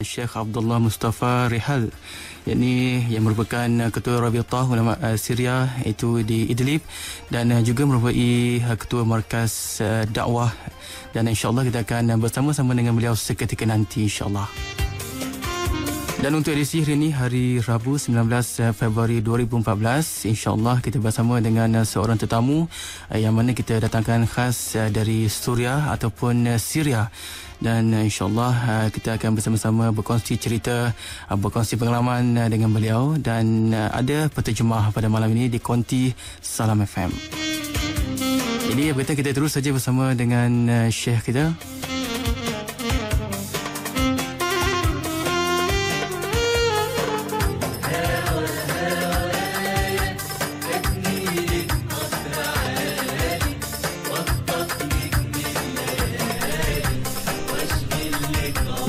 Syekh Abdullah Mustafa Rihal yakni yang merupakan uh, ketua Rabitah Ulama uh, Syria itu di Idlib dan uh, juga merupakan ketua markas dakwah dan insyaallah kita akan bersama-sama dengan beliau seketika nanti insyaallah. Dan untuk edisi hari ini, hari Rabu 19 Februari 2014, insyaAllah kita bersama dengan seorang tetamu yang mana kita datangkan khas dari Suria ataupun Syria. Dan insyaAllah kita akan bersama-sama berkongsi cerita, berkongsi pengalaman dengan beliau dan ada peterjemah pada malam ini di Konti Salam FM. Ini kata kita terus saja bersama dengan Syekh kita.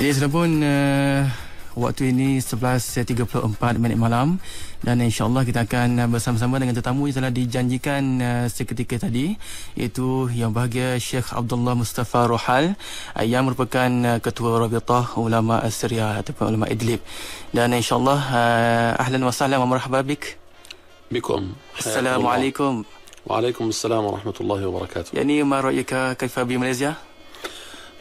Jadi sudah pun uh, waktu ini 11.34 eh, minit malam. Dan insyaAllah kita akan uh, bersama-sama dengan tetamu yang telah dijanjikan uh, seketika tadi iaitu yang bahagia Syekh Abdullah Mustafa Rohal uh, yang merupakan uh, Ketua Rabitah Ulama Syria ataupun Ulama Idlib. Dan insyaAllah uh, ahlan wa sahlan wa marhababik Bikum. Assalamualaikum. Waalaikumsalam warahmatullahi wabarakatuh. Yani ma ra'yika kaifa bi Malaysia?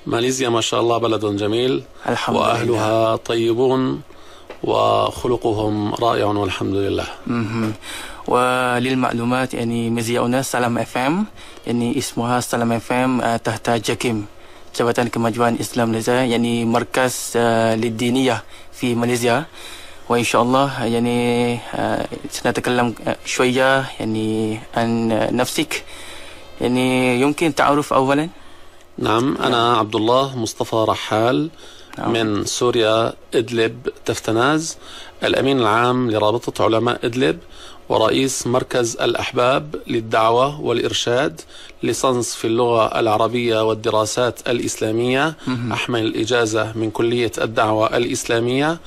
ماليزيا ما شاء الله بلد جميل الحمد وأهلها طيبون وخلقهم رائع والحمد لله. مهم. وللمعلومات يعني مذيعنا سلام اف ام يعني اسمها سلام اف ام تحت جاكيم. جبهة كمجوان إسلام ماليزيا يعني مركز آه، للدينية في ماليزيا. وإن شاء الله يعني آه، سنتكلم آه، شوية يعني عن آه، نفسك. يعني يمكن تعرف اولا نعم أنا عبد الله مصطفى رحال نعم. من سوريا إدلب تفتناز الأمين العام لرابطة علماء إدلب ورئيس مركز الأحباب للدعوة والإرشاد لصنص في اللغة العربية والدراسات الإسلامية أحمل الإجازة من كلية الدعوة الإسلامية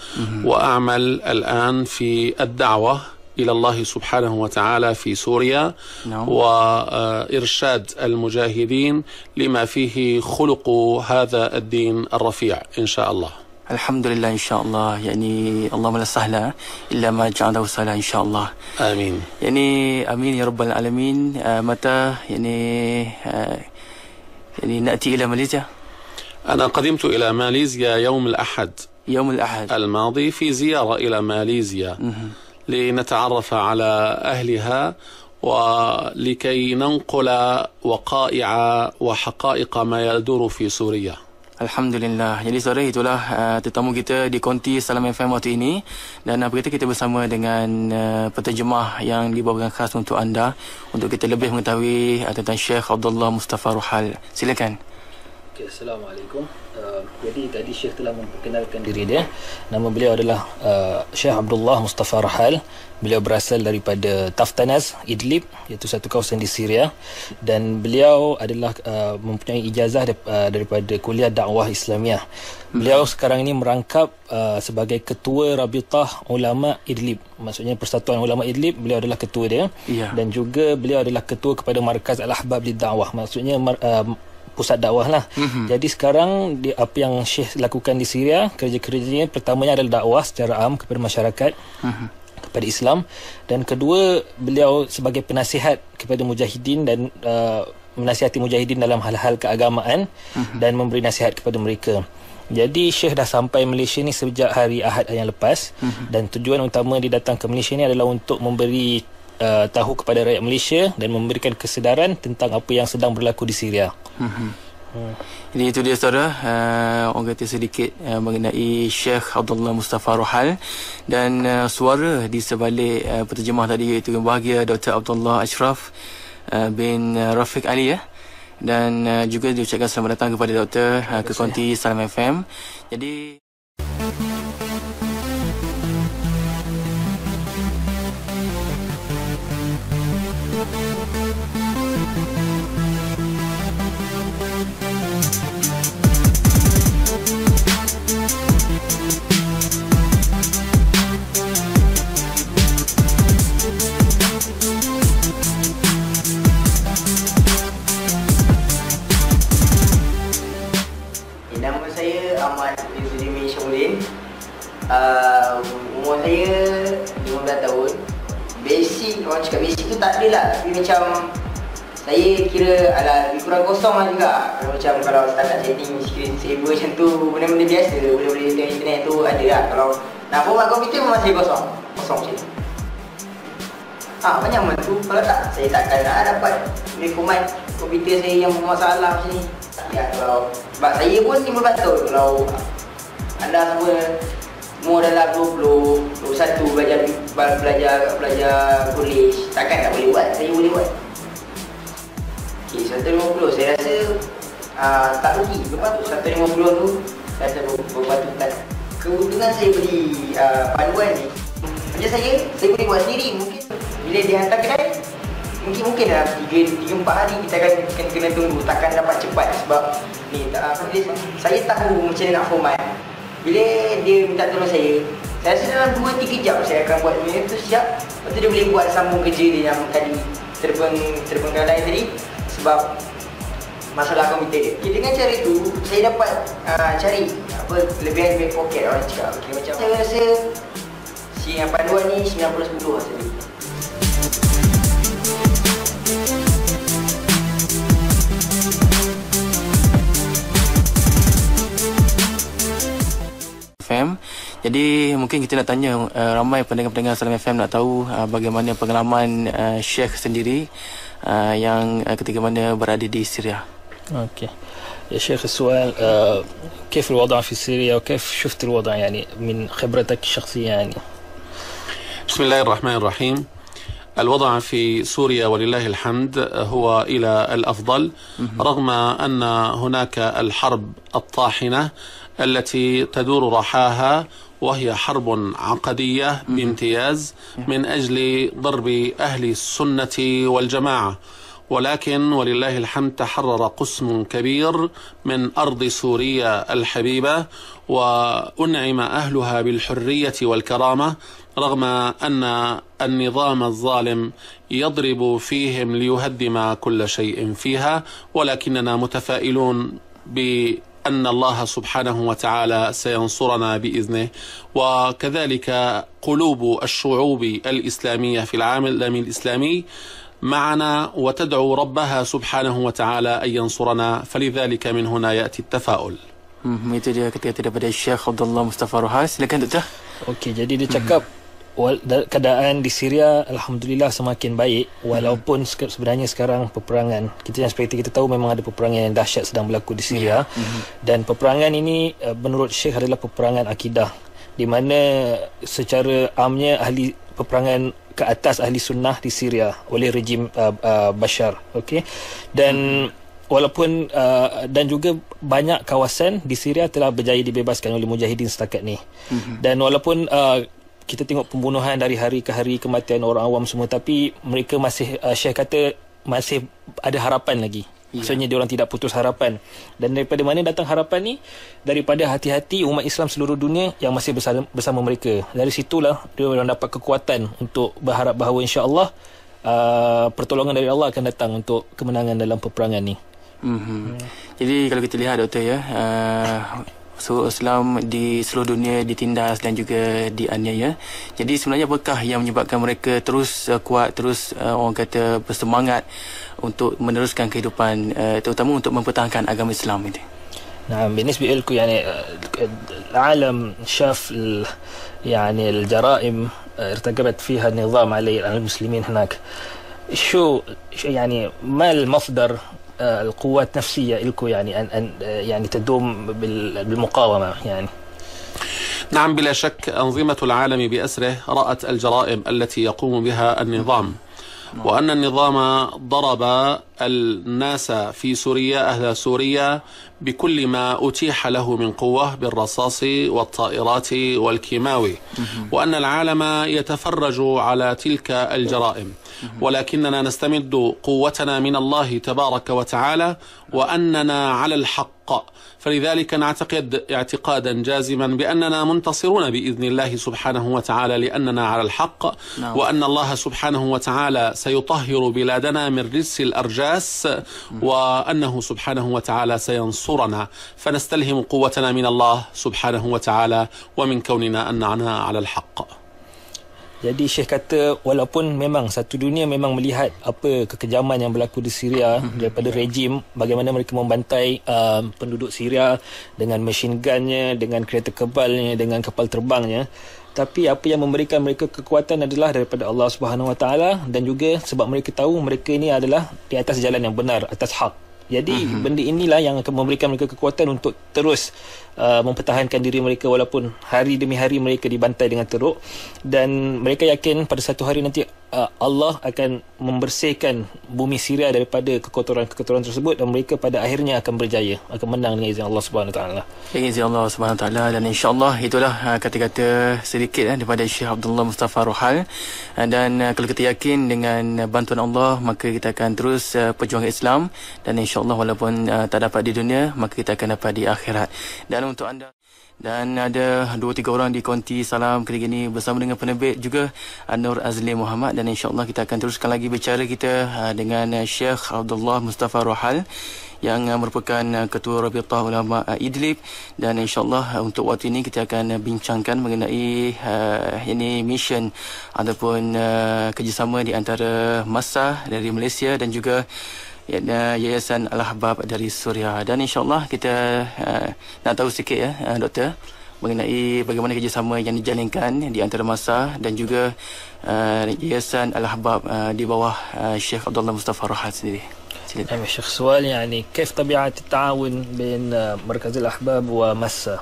وأعمل الآن في الدعوة إلى الله سبحانه وتعالى في سوريا نعم. وإرشاد المجاهدين لما فيه خلق هذا الدين الرفيع إن شاء الله. الحمد لله إن شاء الله. يعني اللهم لا سهل إلا ما جعله سهلا إن شاء الله. آمين. يعني آمين يا رب العالمين. آه، متى يعني آه، يعني نأتي إلى ماليزيا؟ أنا قدمت إلى ماليزيا يوم الأحد. يوم الأحد. الماضي في زيارة إلى ماليزيا. لنتعرف على أهلها ولكي ننقل وقائع وحقائق ما يدور في سوريا Alhamdulillah. Jadi sore itulah uh, tetamu kita di Konti Salam FM waktu ini dan apa kata kita bersama dengan uh, penterjemah yang dibawakan khas untuk anda untuk kita lebih mengetahui uh, tentang Syekh Abdullah Mustafa Ruhal. Silakan. Okay, Assalamualaikum. Uh, jadi tadi Syekh telah memperkenalkan diri dia. Nama beliau adalah uh, Syekh Abdullah Mustafa Rahal. Beliau berasal daripada Taftanaz, Idlib, iaitu satu kawasan di Syria. Dan beliau adalah uh, mempunyai ijazah dar- uh, daripada Kuliah Dakwah Islamiah. Beliau sekarang ini merangkap uh, sebagai Ketua Rabitah Ulama Idlib. Maksudnya Persatuan Ulama Idlib, beliau adalah ketua dia. Ya. Dan juga beliau adalah ketua kepada Markaz Al-Ahbab di Dakwah. Maksudnya uh, pusat dakwah lah. Mm-hmm. Jadi sekarang di, apa yang Syekh lakukan di Syria, kerja-kerjanya pertamanya adalah dakwah secara am kepada masyarakat. Mm-hmm kepada Islam dan kedua beliau sebagai penasihat kepada mujahidin dan uh, menasihati mujahidin dalam hal-hal keagamaan mm-hmm. dan memberi nasihat kepada mereka. Jadi Syekh dah sampai Malaysia ni sejak hari Ahad yang lepas mm-hmm. dan tujuan utama dia datang ke Malaysia ni adalah untuk memberi uh, tahu kepada rakyat Malaysia dan memberikan kesedaran tentang apa yang sedang berlaku di Syria. Jadi itu dia saudara uh, Orang kata sedikit uh, mengenai Syekh Abdullah Mustafa Rohal Dan uh, suara di sebalik uh, penterjemah tadi iaitu yang bahagia Dr. Abdullah Ashraf uh, bin uh, Rafiq Ali ya dan uh, juga diucapkan selamat datang kepada doktor uh, ke Konti Salam FM. Jadi orang cakap basic tu tak ada lah. Tapi macam saya kira ala lebih kurang kosong lah juga. Kalau macam kalau setakat setting screen saver macam tu benda-benda biasa boleh-boleh tengok internet tu ada lah. Kalau nak format komputer memang saya kosong. Kosong macam tu. Ah banyak benda tu. Kalau tak saya takkan nak dapat boleh format komputer saya yang bermasalah macam ni. Ya kalau sebab saya pun 15 tahun kalau anda semua umur dalam 20, 21 belajar belajar belajar college takkan tak boleh buat? Saya boleh buat. Okay, 150 saya rasa uh, tak rugi. Sebab 150 tu saya rasa ber- berpatutan keuntungan saya beli uh, panduan ni. Macam saya, saya boleh buat sendiri. Mungkin bila dia hantar kedai mungkin mungkin dalam 3 3 4 hari kita akan kena, kena tunggu. Takkan dapat cepat sebab ni tak saya tahu macam mana nak format bila dia minta tolong saya saya rasa dalam 2 3 jam saya akan buat benda tu siap lepas tu dia boleh buat sambung kerja dia yang tadi terbeng terbengkalai tadi sebab masalah komputer dia. Okay, dengan cara itu saya dapat uh, cari apa lebihan lebih poket orang cakap. Okay, macam saya rasa si yang panduan ni 90 10 lah tadi. Jadi mungkin kita nak tanya uh, ramai pendengar-pendengar Salam FM nak tahu uh, bagaimana pengalaman uh, Sheikh sendiri uh, yang uh, ketika mana berada di Syria. اوكي يا شيخ السؤال آه كيف الوضع في سوريا وكيف شفت الوضع يعني من خبرتك الشخصيه يعني بسم الله الرحمن الرحيم الوضع في سوريا ولله الحمد هو الى الافضل رغم ان هناك الحرب الطاحنه التي تدور رحاها وهي حرب عقدية بامتياز من أجل ضرب أهل السنة والجماعة. ولكن ولله الحمد تحرر قسم كبير من أرض سوريا الحبيبة وأنعم أهلها بالحرية والكرامة رغم أن النظام الظالم يضرب فيهم ليهدم كل شيء فيها ولكننا متفائلون بان الله سبحانه وتعالى سينصرنا بإذنه وكذلك قلوب الشعوب الإسلامية في العالم الإسلامي معنا وتدعو ربها سبحانه وتعالى أن ينصرنا فلذلك من هنا يأتي التفاؤل. Hmm, itu dia kata-kata daripada Syekh Abdullah Mustafa Rohas. Silakan Doktor. Okey, jadi dia cakap da- keadaan di Syria alhamdulillah semakin baik. Walaupun sek- sebenarnya sekarang peperangan kita yang seperti kita tahu memang ada peperangan yang dahsyat sedang berlaku di Syria. Dan peperangan ini uh, menurut Syekh adalah peperangan akidah di mana secara amnya ahli peperangan ke atas ahli sunnah di Syria oleh rejim uh, uh, Bashar okey? Dan walaupun uh, dan juga banyak kawasan di Syria telah berjaya dibebaskan oleh mujahidin setakat ni. Dan walaupun uh, kita tengok pembunuhan dari hari ke hari kematian orang awam semua tapi mereka masih uh, Syekh kata masih ada harapan lagi Maksudnya dia orang tidak putus harapan. Dan daripada mana datang harapan ni? Daripada hati-hati umat Islam seluruh dunia yang masih bersama, bersama mereka. Dari situlah dia orang dapat kekuatan untuk berharap bahawa insya-Allah uh, pertolongan dari Allah akan datang untuk kemenangan dalam peperangan ni. Mm-hmm. Jadi kalau kita lihat Doktor ya, uh, seluruh Islam di seluruh dunia ditindas dan juga dianiaya. Jadi sebenarnya apakah yang menyebabkan mereka terus uh, kuat, terus uh, orang kata bersemangat untuk meneruskan kehidupan uh, terutama untuk mempertahankan agama Islam ini? نعم بالنسبة لكم يعني آه، العالم شاف ال- يعني الجرائم آه، ارتكبت فيها النظام على على المسلمين هناك شو شو يعني ما المصدر آه، القوات النفسية لكم يعني أن أن آه، يعني تدوم بال- بالمقاومة يعني. نعم بلا شك أنظمة العالم بأسره رأت الجرائم التي يقوم بها النظام وأن النظام ضرب الناس في سوريا أهل سوريا بكل ما أتيح له من قوة بالرصاص والطائرات والكيماوي وأن العالم يتفرج على تلك الجرائم. ولكننا نستمد قوتنا من الله تبارك وتعالى وأننا على الحق. فلذلك نعتقد اعتقادا جازما بأننا منتصرون بإذن الله سبحانه وتعالى لأننا على الحق نعم. وأن الله سبحانه وتعالى سيطهر بلادنا من رجس الأرجاس وأنه سبحانه وتعالى سينصرنا. فنستلهم قوتنا من الله سبحانه وتعالى ومن كوننا أننا على الحق. Jadi Syekh kata walaupun memang satu dunia memang melihat apa kekejaman yang berlaku di Syria daripada rejim bagaimana mereka membantai uh, penduduk Syria dengan machine gunnya, dengan kereta kebalnya, dengan kapal terbangnya. Tapi apa yang memberikan mereka kekuatan adalah daripada Allah Subhanahu Wa Taala dan juga sebab mereka tahu mereka ini adalah di atas jalan yang benar, atas hak. Jadi uh-huh. benda inilah yang akan memberikan mereka kekuatan untuk terus uh, mempertahankan diri mereka walaupun hari demi hari mereka dibantai dengan teruk dan mereka yakin pada satu hari nanti uh, Allah akan membersihkan bumi Syria daripada kekotoran-kekotoran tersebut dan mereka pada akhirnya akan berjaya akan menang dengan izin Allah Subhanahu taala. Dengan izin Allah Subhanahu taala dan insya-Allah itulah uh, kata-kata sedikit uh, daripada Syekh Abdullah Mustafa Rohal uh, dan kalau kita yakin dengan bantuan Allah maka kita akan terus uh, perjuang Islam dan insya-Allah walaupun uh, tak dapat di dunia maka kita akan dapat di akhirat. Dan untuk anda dan ada dua tiga orang di konti salam kali ini bersama dengan penerbit juga Nur Azli Muhammad. Dan insyaAllah kita akan teruskan lagi bicara kita uh, dengan uh, Syekh Abdullah Mustafa Rohal yang merupakan Ketua Rabitah Ulama Idlib. Dan insyaAllah untuk waktu ini kita akan bincangkan mengenai uh, ini mission ataupun uh, kerjasama di antara masa dari Malaysia dan juga Yayasan Al-Ahbab dari Suria dan insyaallah kita uh, nak tahu sikit ya uh, doktor mengenai bagaimana kerjasama yang dijalankan di antara masa dan juga uh, Yayasan Al-Ahbab uh, di bawah uh, Syekh Abdullah Mustafa Rohat sendiri. نعم الشيخ سؤال يعني كيف طبيعة التعاون بين مركز الأحباب ومسة؟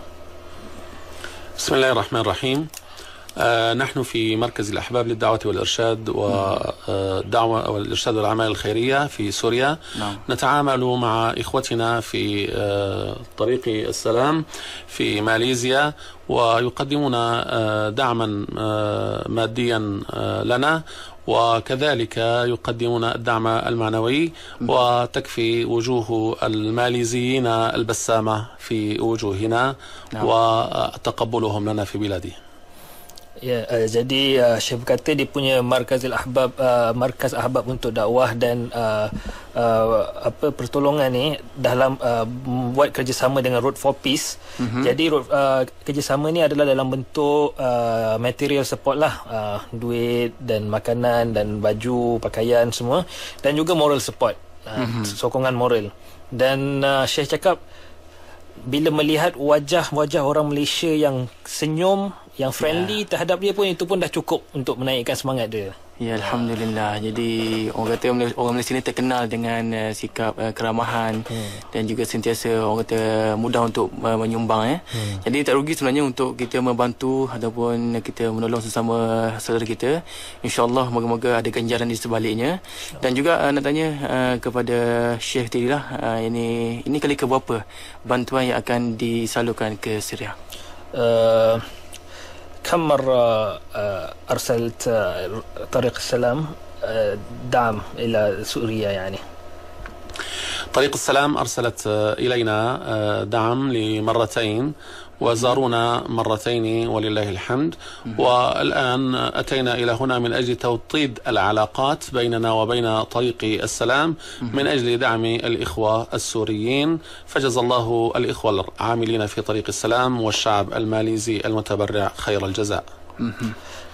بسم الله الرحمن الرحيم آه نحن في مركز الأحباب للدعوة والإرشاد والدعوة والإرشاد والأعمال الخيرية في سوريا نعم. نتعامل مع إخوتنا في آه طريق السلام في ماليزيا ويقدمون آه دعما آه ماديا آه لنا وكذلك يقدمون الدعم المعنوي وتكفي وجوه الماليزيين البسامة في وجوهنا نعم. وتقبلهم لنا في بلادهم Ya, uh, jadi uh, Syekh berkata dia punya markaz al-ahbab uh, markaz ahbab untuk dakwah dan uh, uh, apa pertolongan ni dalam uh, buat kerjasama dengan Road for Peace. Mm-hmm. Jadi road, uh, kerjasama ni adalah dalam bentuk uh, material support lah, uh, duit dan makanan dan baju, pakaian semua dan juga moral support. Uh, mm-hmm. sokongan moral. Dan uh, Syekh cakap bila melihat wajah-wajah orang Malaysia yang senyum yang friendly yeah. terhadap dia pun itu pun dah cukup untuk menaikkan semangat dia. Ya alhamdulillah. Jadi orang kata orang Malaysia ni terkenal dengan uh, sikap uh, keramahan hmm. dan juga sentiasa orang kata mudah untuk uh, menyumbang ya. Hmm. Jadi tak rugi sebenarnya untuk kita membantu ataupun kita menolong sesama saudara kita. Insya-Allah moga-moga ada ganjaran di sebaliknya. Dan juga uh, nak tanya uh, kepada Syekh tadi lah uh, ini ini kali ke berapa bantuan yang akan disalurkan ke Syria? Uh, كم مرة أرسلت طريق السلام دعم إلى سوريا يعني؟ طريق السلام أرسلت إلينا دعم لمرتين. وزارونا مرتين ولله الحمد. والآن أتينا إلى هنا من أجل توطيد العلاقات بيننا وبين طريق السلام من أجل دعم الإخوة السوريين. فجزا الله الإخوة العاملين في طريق السلام والشعب الماليزي المتبرع خير الجزاء.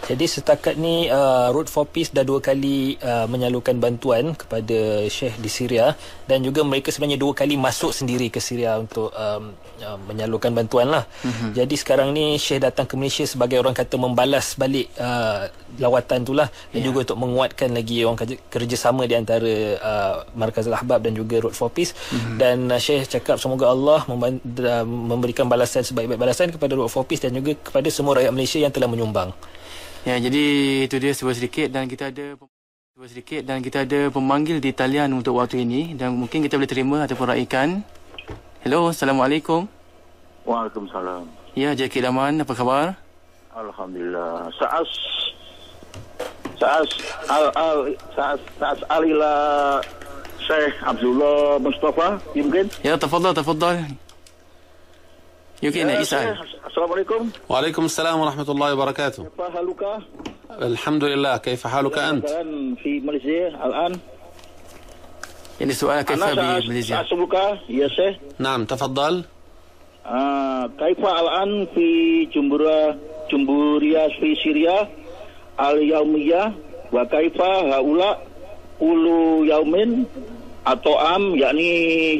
Jadi setakat ni uh, Road for Peace dah dua kali uh, menyalurkan bantuan kepada Syekh di Syria dan juga mereka sebenarnya dua kali masuk sendiri ke Syria untuk um, uh, menyalurkan bantuan lah. Mm-hmm. Jadi sekarang ni Syekh datang ke Malaysia sebagai orang kata membalas balik uh, lawatan tu lah dan yeah. juga untuk menguatkan lagi orang kerja, kerjasama di antara uh, Markaz Al-Ahbab dan juga Road for Peace mm-hmm. dan uh, Syekh cakap semoga Allah memban- memberikan balasan sebaik-baik balasan kepada Road for Peace dan juga kepada semua rakyat Malaysia yang telah menyumbang. Ya, jadi itu dia sebuah sedikit dan kita ada sebuah sedikit dan kita ada pemanggil di talian untuk waktu ini dan mungkin kita boleh terima ataupun raikan. Hello, Assalamualaikum. Waalaikumsalam. Ya, Jackie Daman, apa khabar? Alhamdulillah. Sa'as Sa'as al al Sa'as Sa'as alila Syekh Abdullah Mustafa, mungkin? Ya, tafadhal, tafadhal. يمكن يا اسال شيخ، السلام عليكم وعليكم السلام ورحمة الله وبركاته كيف حالك؟ الحمد لله كيف حالك أنت؟ الآن في ماليزيا الآن يعني سؤال كيف أنا سأس- بماليزيا سأسألك يا شيخ نعم تفضل آه كيف الآن في جمهورية جمهورية في سوريا اليومية وكيف هؤلاء كل يوم الطعام يعني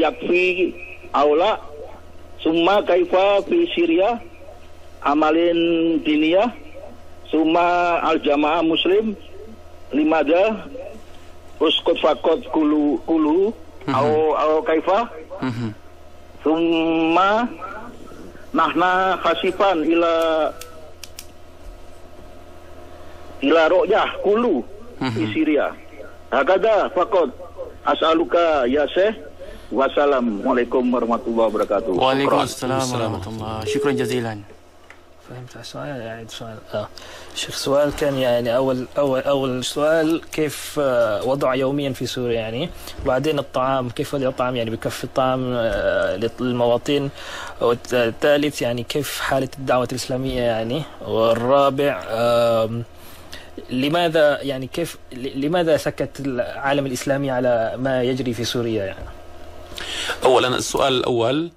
يكفي أو لا Summa kaifa fi Syria amalin diniyah. Summa al-jamaah muslim limada uskut fakot kulu kulu. Mm-hmm. au au kaifa? Mm-hmm. summa nahna khasifan ila ila rojah kulu di mhm. Syria. Hakada fakot. As'aluka ya syekh. ورحمة الله وبركاته وعليكم شكراً. السلام السلام ورحمة الله شكرا جزيلا فهمت السؤال؟ يعني سؤال آه. شيخ سؤال كان يعني اول اول أول سؤال كيف آه، وضع يوميا في سوريا؟ يعني بعدين الطعام كيف وضع الطعام؟ يعني بكفي الطعام آه، للمواطن. والثالث يعني كيف حالة الدعوة الإسلامية؟ يعني والرابع لماذا يعني كيف لماذا سكت العالم الإسلامي على ما يجري في سوريا؟ يعني اولا السؤال الأول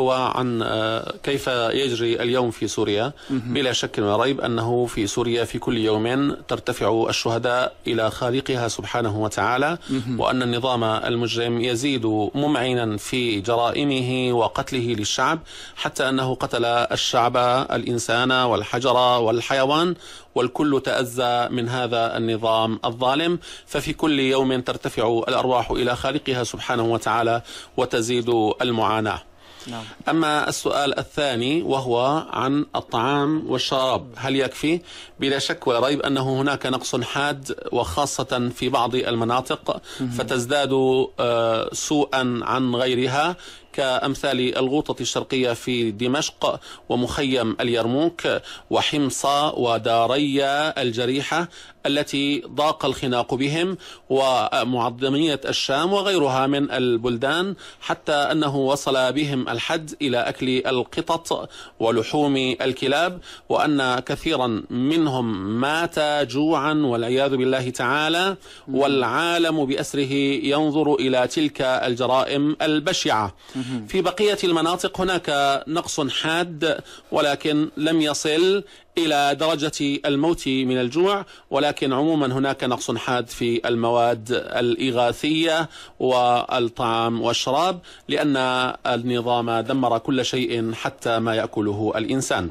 هو عن آه، كيف يجري اليوم في سوريا. بلا شك ولا ريب أنه في سوريا في كل يوم ترتفع الشهداء إلى خالقها سبحانه وتعالى. وأن النظام المجرم يزيد ممعنا في جرائمه وقتله للشعب حتى أنه قتل الشعب الإنسان والحجر والحيوان والكل تأذى من هذا النظام الظالم. ففي كل يوم ترتفع الأرواح إلى خالقها سبحانه وتعالى وتزيد المعاناة. نعم. أما السؤال الثاني وهو عن الطعام والشراب. هل يكفي؟ بلا شك ولا ريب أنه هناك نقص حاد وخاصة في بعض المناطق فتزداد آه، سوءا عن غيرها. كأمثال الغوطة الشرقية في دمشق ومخيم اليرموك وحمص وداريا الجريحة التي ضاق الخناق بهم ومعظمية الشام وغيرها من البلدان حتى أنه وصل بهم الحد إلى أكل القطط ولحوم الكلاب وأن كثيرا منهم مات جوعا والعياذ بالله تعالى والعالم بأسره ينظر إلى تلك الجرائم البشعة. في بقية المناطق هناك نقص حاد ولكن لم يصل إلى درجة الموت من الجوع ولكن عموما هناك نقص حاد في المواد الإغاثية والطعام والشراب لأن النظام دمر كل شيء حتى ما يأكله الإنسان.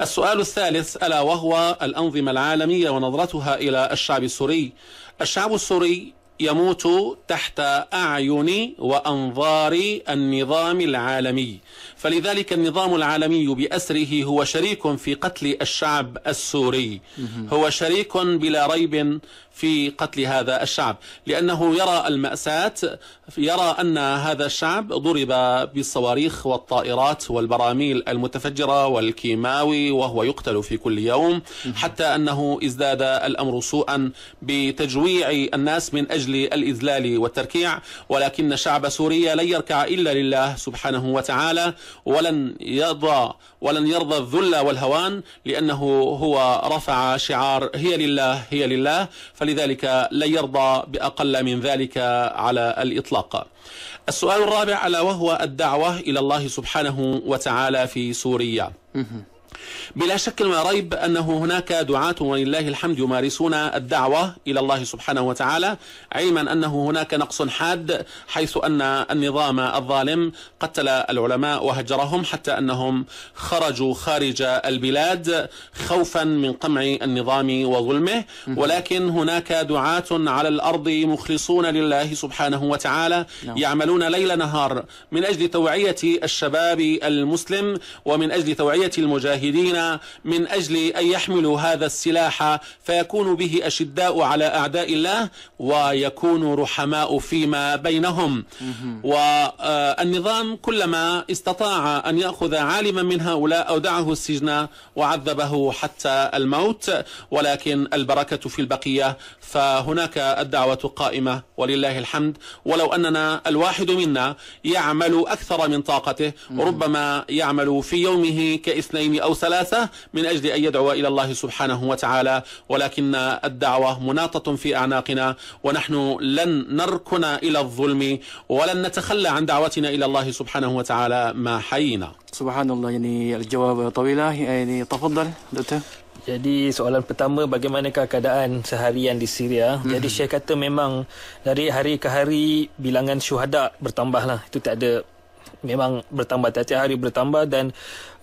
السؤال الثالث ألا وهو الأنظمة العالمية ونظرتها إلى الشعب السوري؟ الشعب السوري يموت تحت أعين وأنظار النظام العالمي. فلذلك النظام العالمي بأسره هو شريك في قتل الشعب السوري. هو شريك بلا ريب في قتل هذا الشعب. لأنه يرى المأساة يرى أن هذا الشعب ضرب بالصواريخ والطائرات والبراميل المتفجرة والكيماوي وهو يقتل في كل يوم حتى أنه ازداد الأمر سوءا بتجويع الناس من أجل الإذلال والتركيع. ولكن شعب سوريا لن يركع إلا لله سبحانه وتعالى. ولن يرضى ولن يرضى الذل والهوان لأنه هو رفع شعار هي لله هي لله فلذلك لن يرضى بأقل من ذلك على الإطلاق. السؤال الرابع ألا وهو الدعوة إلى الله سبحانه وتعالى في سوريا. بلا شك ولا ريب أنه هناك دعاة ولله الحمد يمارسون الدعوة إلى الله سبحانه وتعالى علما أنه هناك نقص حاد حيث أن النظام الظالم قتل العلماء وهجرهم حتى أنهم خرجوا خارج البلاد خوفا من قمع النظام وظلمه. ولكن هناك دعاة على الأرض مخلصون لله سبحانه وتعالى يعملون ليل نهار من أجل توعية الشباب المسلم ومن أجل توعية المجاهدين. المجاهدين من أجل أن يحملوا هذا السلاح فيكونوا به أشداء على أعداء الله ويكونوا رحماء فيما بينهم. والنظام كلما استطاع أن يأخذ عالما من هؤلاء أودعه السجن وعذبه حتى الموت. ولكن البركة في البقية فهناك الدعوة قائمة. ولله الحمد. ولو أننا الواحد منا يعمل أكثر من طاقته ربما يعمل في يومه كاثنين أو ثلاثة من أجل أن يدعو إلى الله سبحانه وتعالى ولكن الدعوة مناطة في أعناقنا ونحن لن نركن إلى الظلم ولن نتخلى عن دعوتنا إلى الله سبحانه وتعالى ما حيينا Subhanallah yani الجواب طويلة يعني تفضل دكتور Jadi soalan pertama bagaimanakah keadaan seharian di Syria? Hmm. Jadi Syekh kata memang dari hari ke hari bilangan syuhada bertambahlah. Itu tak ada memang bertambah tiap hari bertambah dan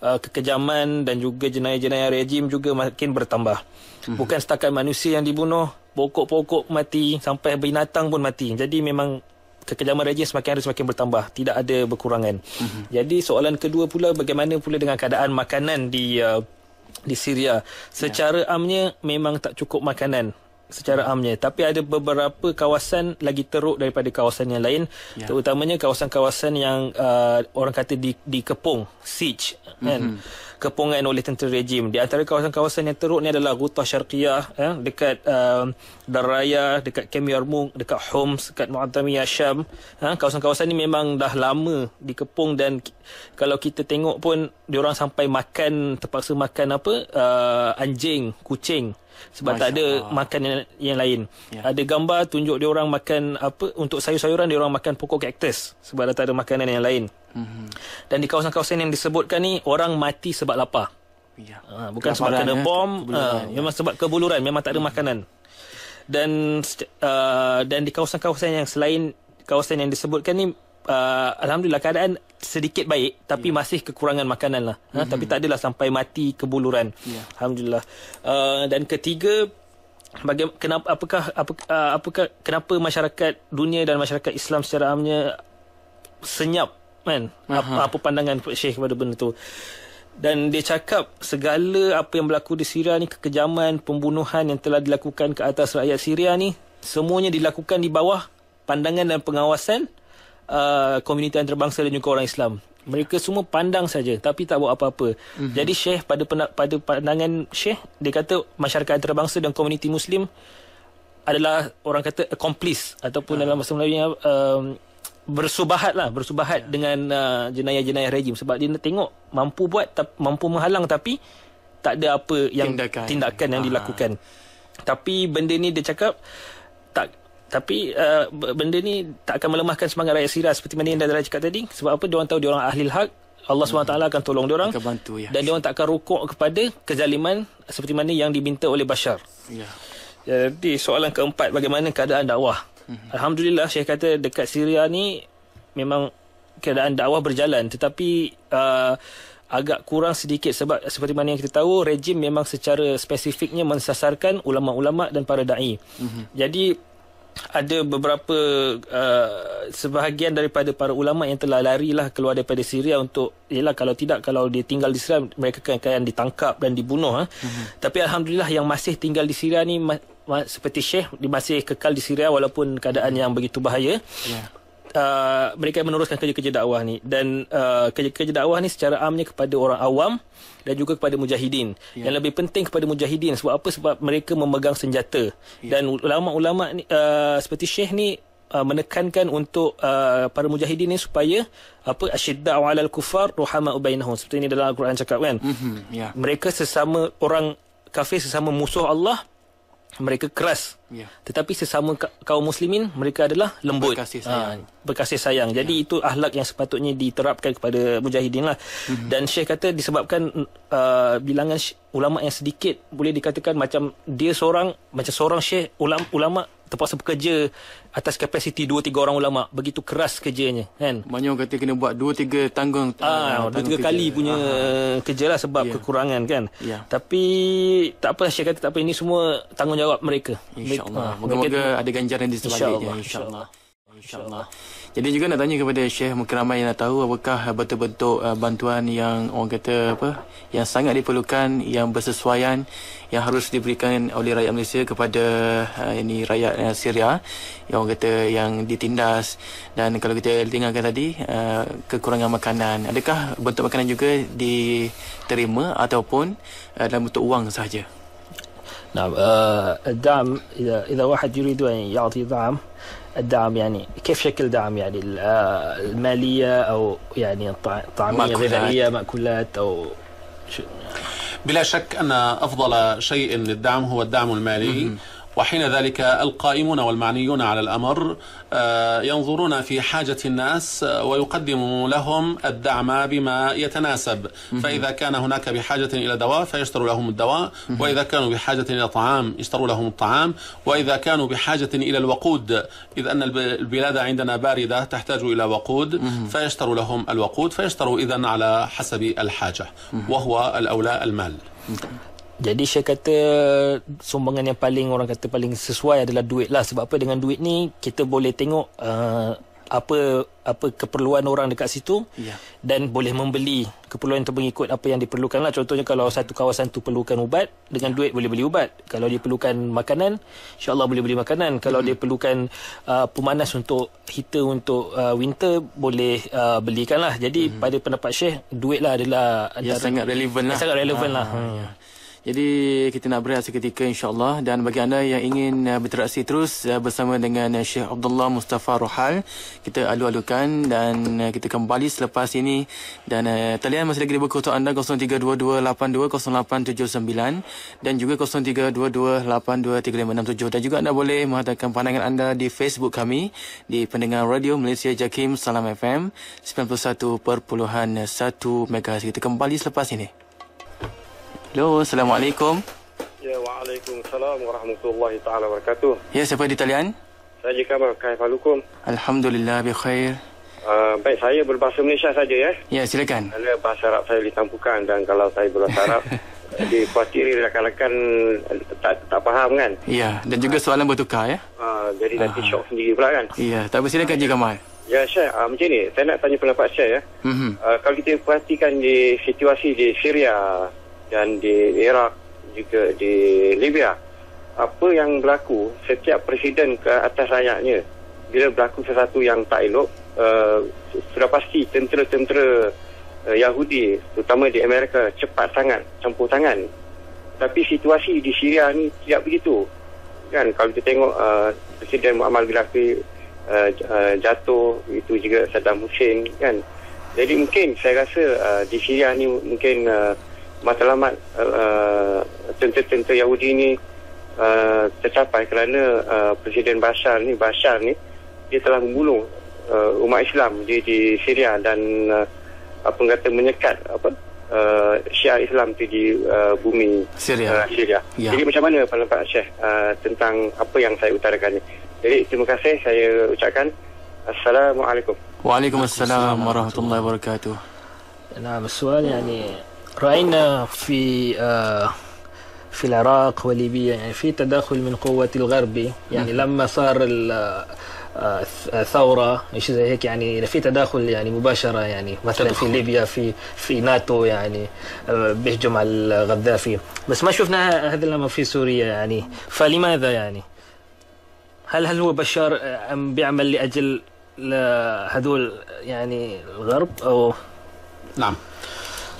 uh, kekejaman dan juga jenayah-jenayah rejim juga makin bertambah. Hmm. Bukan setakat manusia yang dibunuh, pokok-pokok mati sampai binatang pun mati. Jadi memang kekejaman rejim semakin hari semakin bertambah tidak ada berkurangan mm-hmm. jadi soalan kedua pula bagaimana pula dengan keadaan makanan di uh, di Syria secara yeah. amnya memang tak cukup makanan secara amnya. Tapi ada beberapa kawasan lagi teruk daripada kawasan yang lain. Yeah. terutamanya kawasan-kawasan yang uh, orang kata di dikepung siege mm-hmm. kan? Mhm. kepungan oleh tentera rejim. Di antara kawasan-kawasan yang teruk ni adalah Ghouta Syarqiyah eh, dekat uh, Daraya dekat Kem Yarmouk dekat Homs dekat Mu'atamiyah Syam ha, kawasan-kawasan ni memang dah lama dikepung dan kalau kita tengok pun diorang sampai makan terpaksa makan apa? Uh, anjing kucing sebab Masya tak ada Allah. makan yang, yang lain. Ya. Ada gambar tunjuk dia orang makan apa untuk sayur-sayuran dia orang makan pokok kaktus sebab dah tak ada makanan yang lain. Mm-hmm. Dan di kawasan-kawasan yang disebutkan ni orang mati sebab lapar. Ya. Ha, bukan sebab kena ya, bom, ha, ya. memang sebab kebuluran, memang tak ada mm-hmm. makanan. Dan uh, dan di kawasan-kawasan yang selain kawasan yang disebutkan ni uh, alhamdulillah keadaan sedikit baik tapi yeah. masih kekurangan makanan lah mm-hmm. ha, mhm. tapi tak adalah sampai mati kebuluran yeah. alhamdulillah uh, dan ketiga bagaimana kenapa apakah apa, uh, apakah kenapa masyarakat dunia dan masyarakat Islam secara amnya senyap kan apa, apa pandangan Syekh kepada benda tu dan dia cakap segala apa yang berlaku di Syria ni kekejaman pembunuhan yang telah dilakukan ke atas rakyat Syria ni semuanya dilakukan di bawah pandangan dan pengawasan uh, komuniti antarabangsa dan juga orang Islam. Mereka semua pandang saja tapi tak buat apa-apa. Mm-hmm. Jadi Syekh pada pada pandangan Syekh dia kata masyarakat antarabangsa dan komuniti Muslim adalah orang kata accomplice ataupun uh. dalam bahasa Melayu um, bersubahat lah bersubahat yeah. dengan uh, jenayah-jenayah rejim sebab dia tengok mampu buat mampu menghalang tapi tak ada apa yang tindakan, tindakan yang Aha. dilakukan. Tapi benda ni dia cakap tak tapi uh, benda ni tak akan melemahkan semangat rakyat Syria seperti mana yang dah cakap tadi. Sebab apa? Diorang tahu diorang ahli hak. Allah SWT hmm. akan tolong diorang. Akan bantu, ya. Dan diorang tak akan rukuk kepada kezaliman seperti mana yang diminta oleh Bashar. Ya. Jadi soalan keempat, bagaimana keadaan dakwah? Hmm. Alhamdulillah, Syekh kata dekat Syria ni memang keadaan dakwah berjalan. Tetapi... Uh, agak kurang sedikit sebab seperti mana yang kita tahu rejim memang secara spesifiknya mensasarkan ulama-ulama dan para dai. Mm-hmm. Jadi ada beberapa uh, sebahagian daripada para ulama yang telah larilah keluar daripada Syria untuk ialah kalau tidak kalau dia tinggal di Syria mereka akan, ditangkap dan dibunuh ha? mm-hmm. tapi alhamdulillah yang masih tinggal di Syria ni ma- ma- seperti Syekh dia masih kekal di Syria walaupun keadaan yang begitu bahaya yeah. Uh, mereka meneruskan kerja-kerja dakwah ni dan uh, kerja-kerja dakwah ni secara amnya kepada orang awam dan juga kepada mujahidin. Ya. Yang lebih penting kepada mujahidin sebab apa? Sebab mereka memegang senjata. Ya. Dan ulama-ulama ni uh, seperti Syekh ni uh, menekankan untuk uh, para mujahidin ni supaya apa asyidda'u 'alal kufar ruhama bainahum. Seperti ini dalam Al-Quran cakap kan. Mm-hmm. Ya. Mereka sesama orang kafir sesama musuh Allah mereka keras. Ya. Tetapi sesama kaum muslimin mereka adalah lembut. Berkasih sayang. Ha, berkasih sayang. Ya. Jadi itu ahlak yang sepatutnya diterapkan kepada mujahidin lah. Mm-hmm. Dan Syekh kata disebabkan uh, bilangan ulama yang sedikit boleh dikatakan macam dia seorang macam seorang Syekh ulama ulama terpaksa bekerja atas kapasiti 2 3 orang ulama. Begitu keras kerjanya kan? Banyak kata kena buat 2 3 tanggung ah 2 3 kali punya Aha. kerja lah sebab yeah. kekurangan kan? Yeah. tapi tak apa Syekh kata tak apa. Ini semua tanggungjawab mereka. Insyaallah. Ah, moga-moga ada ganjaran di sebaliknya insyaallah insya InsyaAllah. Jadi juga nak tanya kepada Syekh mungkin ramai yang nak tahu apakah betul-betul uh, bantuan yang orang kata apa yang sangat diperlukan yang bersesuaian yang harus diberikan oleh rakyat Malaysia kepada uh, ini rakyat uh, Syria yang orang kata yang ditindas dan kalau kita tinggalkan tadi uh, kekurangan makanan adakah bentuk makanan juga diterima ataupun uh, dalam bentuk wang sahaja نعم آه، الدعم اذا اذا واحد يريد ان يعطي دعم الدعم يعني كيف شكل دعم يعني؟ آه، المالية أو يعني طع- طعميه مأكولات. غذائية مأكولات أو شو- بلا شك أن أفضل شيء للدعم هو الدعم المالي. وحين ذلك القائمون والمعنيون على الأمر آه، ينظرون في حاجة الناس آه، ويقدموا لهم الدعم بما يتناسب. فإذا كان هناك بحاجة إلى دواء فيشتروا لهم الدواء وإذا كانوا بحاجة إلى طعام يشتروا لهم الطعام وإذا كانوا بحاجة إلى الوقود إذ أن الب- البلاد عندنا باردة تحتاج إلى وقود فيشتروا لهم الوقود فيشتروا إذا على حسب الحاجة وهو الأولى المال. Jadi saya kata sumbangan yang paling orang kata paling sesuai adalah duit lah. Sebab apa? Dengan duit ni kita boleh tengok uh, apa apa keperluan orang dekat situ Ya. dan boleh membeli keperluan itu mengikut apa yang diperlukan lah. Contohnya kalau satu kawasan tu perlukan ubat dengan duit boleh beli ubat. Kalau dia perlukan makanan insyaallah boleh beli makanan. Kalau dia perlukan uh, pemanas untuk heater untuk uh, winter boleh uh, belikan lah. Jadi pada pendapat Syekh duit lah adalah yang sangat relevan lah. yang sangat relevan Ah, lah ya. Jadi kita nak berehat seketika insyaAllah. Dan bagi anda yang ingin uh, berinteraksi terus uh, bersama dengan uh, Syekh Abdullah Mustafa Rohal kita alu-alukan dan uh, kita kembali selepas ini. Dan uh, talian masih lagi dibuka untuk anda 0322820879 dan juga 0322823567 dan juga anda boleh menghantarkan pandangan anda di Facebook kami di pendengar radio Malaysia Jakim Salam FM 91.1 MHz kita kembali selepas ini Hello, Assalamualaikum. Ya, Waalaikumsalam warahmatullahi taala wabarakatuh. Ya, siapa di talian? Saya Jika Kaifalukum. Alhamdulillah, bikhair. Uh, baik, saya berbahasa Malaysia saja ya. Ya, silakan. Kerana bahasa Arab saya ditampukan dan kalau saya berbahasa Arab dikhuatiri rakan-rakan tak, tak faham kan. Ya, dan juga soalan bertukar ya. Uh, jadi nanti Aha. syok sendiri pula kan. Ya, tak apa silakan je Kamal. Ya Syekh, uh, macam ni. Saya nak tanya pendapat Syekh ya. Mhm. Uh, kalau kita perhatikan di situasi di Syria dan di Iraq juga di Libya. Apa yang berlaku setiap presiden ke atas rakyatnya bila berlaku sesuatu yang tak elok uh, sudah pasti tentera-tentera uh, Yahudi terutama di Amerika cepat sangat campur tangan. Tapi situasi di Syria ni tidak begitu. Kan kalau kita tengok uh, Presiden Muammar Gaddafi uh, uh, jatuh itu juga Saddam Hussein kan. Jadi mungkin saya rasa uh, di Syria ni mungkin uh, matlamat eh, eh, tentera-tentera uh, Yahudi ini uh, eh, tercapai kerana uh, Presiden Bashar ni Bashar ni dia telah membunuh uh, umat Islam di di Syria dan uh, apa kata menyekat apa uh, Syiah Islam tu di uh, bumi Syria. Uh, Syria. Ya. Jadi macam mana Pak Pak Syekh uh, tentang apa yang saya utarakan ni? Jadi terima kasih saya ucapkan Assalamualaikum. Waalaikumsalam warahmatullahi wabarakatuh. Nah, soalan yang ni رأينا في آه في العراق وليبيا يعني في تداخل من قوة الغرب. يعني لما صار ال- آه، الثورة إيش زي هيك يعني في تداخل يعني مباشرة يعني مثلا في ليبيا في في ناتو يعني آه، بيهجم على الغذافي. بس ما شفنا هذا الأمر في سوريا يعني. فلماذا يعني؟ هل هل هو بشار آه، أم بيعمل لأجل هذول يعني الغرب أو؟ نعم.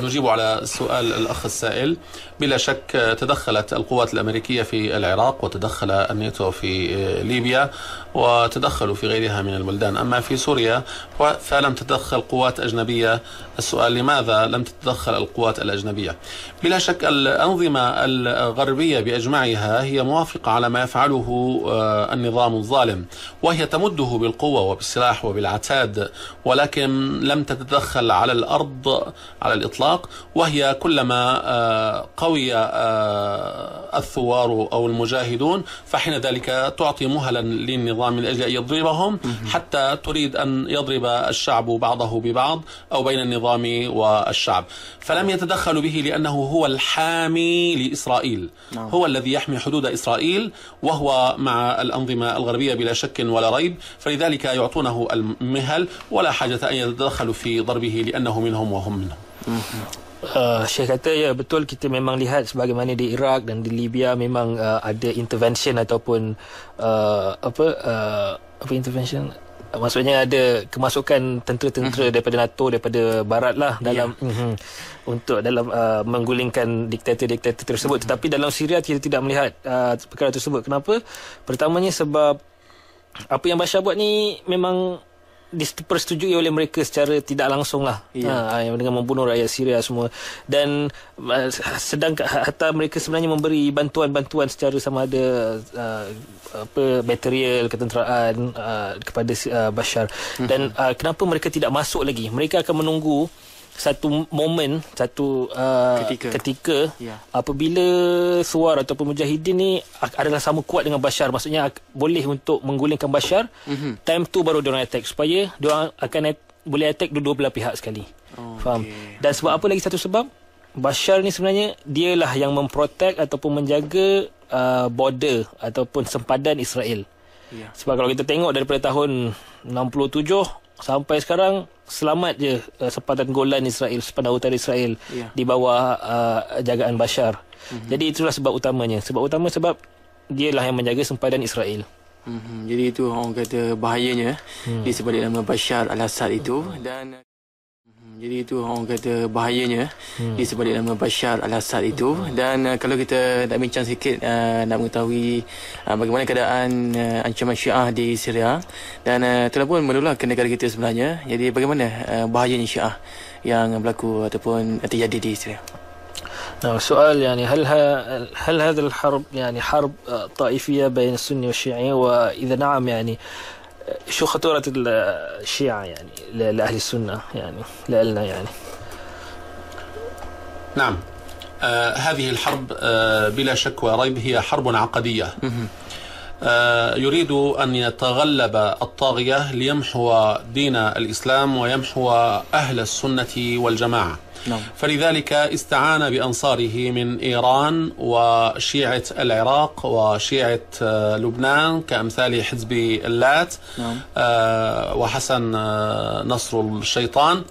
نجيب على سؤال الأخ السائل. بلا شك تدخلت القوات الأمريكية في العراق وتدخل الناتو في ليبيا وتدخلوا في غيرها من البلدان. أما في سوريا فلم تتدخل قوات أجنبية. السؤال لماذا لم تتدخل القوات الأجنبية؟ بلا شك الأنظمة الغربية بأجمعها هي موافقة على ما يفعله آه، النظام الظالم وهي تمده بالقوة وبالسلاح وبالعتاد ولكن لم تتدخل على الأرض على الإطلاق وهي كلما آه، قوي آه، الثوار أو المجاهدون فحين ذلك تعطي مهلا للنظام من أجل أن يضربهم حتى تريد أن يضرب الشعب بعضه ببعض أو بين النظام والشعب. فلم يتدخلوا به لأنه هو الحامي لإسرائيل. هو الذي يحمي حدود إسرائيل وهو مع الأنظمة الغربية بلا شك ولا ريب. فلذلك يعطونه المهل ولا حاجة أن يتدخلوا في ضربه لأنه منهم وهم Uh, Syekh kata ya betul kita memang lihat sebagaimana di Iraq dan di Libya memang uh, ada intervention ataupun uh, apa uh, apa intervention maksudnya ada kemasukan tentera-tentera uh-huh. daripada NATO daripada barat lah dalam yeah. uh-huh, untuk dalam uh, menggulingkan diktator-diktator tersebut uh-huh. tetapi dalam Syria kita tidak melihat uh, perkara tersebut kenapa pertamanya sebab apa yang Bashar buat ni memang dipersetujui oleh mereka secara tidak langsung lah. Ya. ha, dengan membunuh rakyat Syria semua. Dan uh, sedang hatta mereka sebenarnya memberi bantuan-bantuan secara sama ada uh, apa material ketenteraan uh, kepada uh, Bashar. Dan uh, kenapa mereka tidak masuk lagi? Mereka akan menunggu satu momen satu uh, Ketika. ketika Ya. apabila suar ataupun mujahidin ni adalah sama kuat dengan Bashar maksudnya ak- boleh untuk menggulingkan Bashar Mhm. time tu baru diorang attack supaya diorang akan at- boleh attack dua-dua belah pihak sekali Oh, faham dan sebab apa lagi satu sebab Bashar ni sebenarnya dialah yang memprotect ataupun menjaga uh, border ataupun sempadan Israel Ya. sebab kalau kita tengok daripada tahun 67 sampai sekarang selamat je uh, sempadan Golan Israel, sempadan utara Israel Ya. di bawah uh, jagaan Bashar. Mm-hmm. Jadi itulah sebab utamanya. Sebab utama sebab dialah yang menjaga sempadan Israel. Mhm. Jadi itu orang kata bahayanya hmm. di sebalik nama Bashar al-Assad itu dan Mhm. jadi itu orang kata bahayanya hmm. di sebalik nama Bashar al-Assad itu dan uh, kalau kita nak bincang sikit uh, nak mengetahui uh, bagaimana keadaan uh, ancaman Syiah di Syria dan uh, telah pun menular ke negara kita sebenarnya jadi bagaimana uh, bahayanya Syiah yang berlaku ataupun terjadi di Syria نعم سؤال يعني هل ها هل هذا الحرب يعني حرب آه، طائفية بين السني والشيعي وإذا نعم يعني آه، شو خطورة ال- الشيعة يعني؟ لأهل السنة يعني لنا يعني. نعم. آه هذه الحرب آه بلا شك وريب هي حرب عقدية. آه يريد أن يتغلب الطاغية ليمحو دين الإسلام ويمحو أهل السنة والجماعة. نعم. فلذلك استعان بأنصاره من إيران وشيعة العراق وشيعة آه، لبنان كأمثال حزب اللات نعم. آه، وحسن آه، نصر الشيطان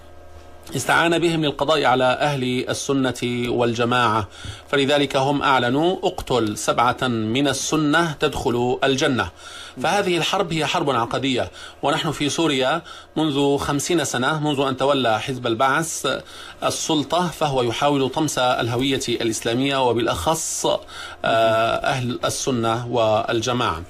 استعان بهم للقضاء على أهل السنة والجماعة فلذلك هم أعلنوا اقتل سبعة من السنة تدخل الجنة فهذه الحرب هي حرب عقدية. ونحن في سوريا منذ خمسين سنة منذ أن تولى حزب البعث السلطة فهو يحاول طمس الهوية الإسلامية وبالأخص آه، أهل السنة والجماعة.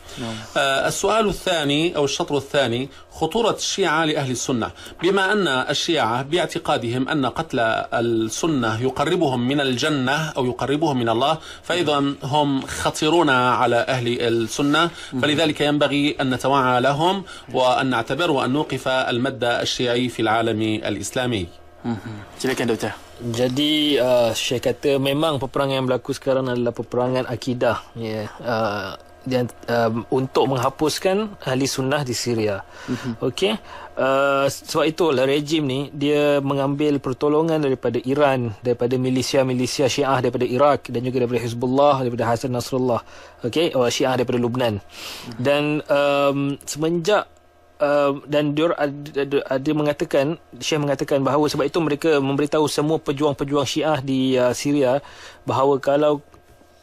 آه، السؤال الثاني أو الشطر الثاني خطورة الشيعة لأهل السنة. بما أن الشيعة باعتقادهم أن قتل السنة يقربهم من الجنة أو يقربهم من الله فإذا هم خطرون على أهل السنة فلذلك ينبغي أن نتوعى لهم وأن نعتبر وأن نوقف المد الشيعي في العالم الإسلامي Mhm. silakan doktor Jadi uh, Syekh kata memang peperangan yang berlaku sekarang adalah peperangan akidah ya. Yeah. Uh, dan um, untuk menghapuskan ahli sunnah di Syria. Mm-hmm. Okey. Uh, sebab itulah rejim ni dia mengambil pertolongan daripada Iran, daripada milisia-milisia Syiah daripada Iraq dan juga daripada Hizbullah, daripada Hasan Nasrullah. Okey, oh, Syiah daripada Lubnan. Mm-hmm. Dan um, semenjak Uh, dan dia ada, ada, ada mengatakan Syekh mengatakan bahawa sebab itu mereka memberitahu semua pejuang-pejuang Syiah di uh, Syria bahawa kalau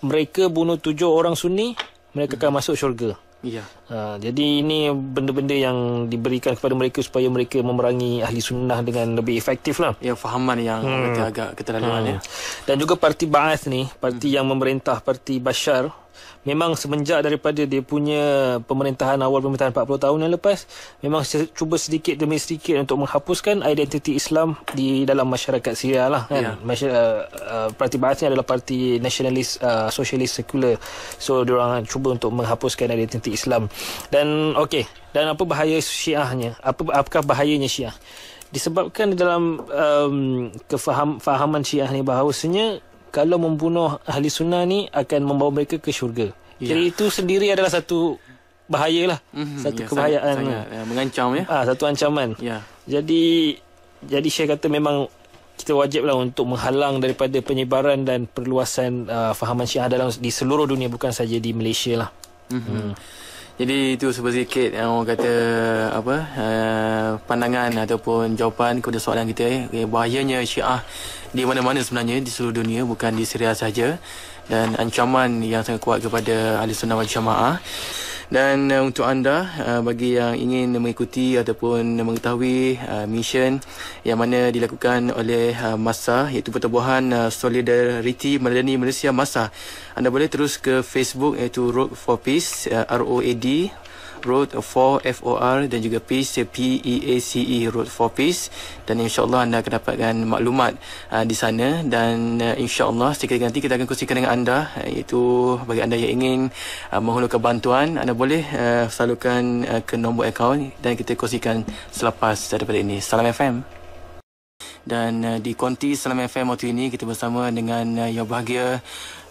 mereka bunuh tujuh orang Sunni mereka akan masuk syurga. ya Ha, jadi ini benda-benda yang diberikan kepada mereka supaya mereka memerangi ahli sunnah dengan lebih efektif lah. ya fahaman yang hmm. agak keterlaluan ya Dan juga parti Ba'ath ni, parti yang memerintah, parti Bashar, memang semenjak daripada dia punya pemerintahan awal pemerintahan 40 tahun yang lepas, memang cuba sedikit demi sedikit untuk menghapuskan identiti Islam di dalam masyarakat Syria lah kan. Ya. Masyarakat, uh, parti Ba'ath ni adalah parti nasionalis, uh, sosialis sekular. So, diorang cuba untuk menghapuskan identiti Islam. Dan okey, dan apa bahaya Syiahnya? Apa apakah bahayanya Syiah? disebabkan di dalam um, kefaham fahaman Syiah ni bahawasanya kalau membunuh ahli sunnah ni akan membawa mereka ke syurga. Ya. Jadi itu sendiri adalah satu bahayalah. Mhm, Satu ya, kebahayaan. sangat, sangat, ya, mengancam ya. Ah, satu ancaman. Ya. Jadi jadi Syekh kata memang kita wajiblah untuk menghalang daripada penyebaran dan perluasan uh, fahaman Syiah dalam di seluruh dunia bukan saja di Malaysia lah. Hmm. Jadi itu sedikit yang orang kata apa uh, pandangan ataupun jawapan kepada soalan kita eh. Bahayanya Syiah di mana-mana sebenarnya di seluruh dunia bukan di Syria saja dan ancaman yang sangat kuat kepada ahli sunnah wal jamaah dan uh, untuk anda uh, bagi yang ingin mengikuti ataupun mengetahui uh, mission yang mana dilakukan oleh uh, masa iaitu pertubuhan uh, Solidarity Madani Malaysia Masa anda boleh terus ke Facebook iaitu Road for Peace uh, R O D Road for FOR dan juga Peace P-E-A-C-E Road for Peace dan insyaAllah anda akan dapatkan maklumat uh, di sana. Dan uh, insyaAllah sedikit nanti kita akan kongsikan dengan anda uh, iaitu bagi anda yang ingin uh, menghulurkan bantuan anda boleh uh, salurkan uh, ke nombor akaun dan kita kongsikan selepas daripada ini. Salam FM dan uh, di konti Salam FM waktu ini kita bersama dengan uh, yang bahagia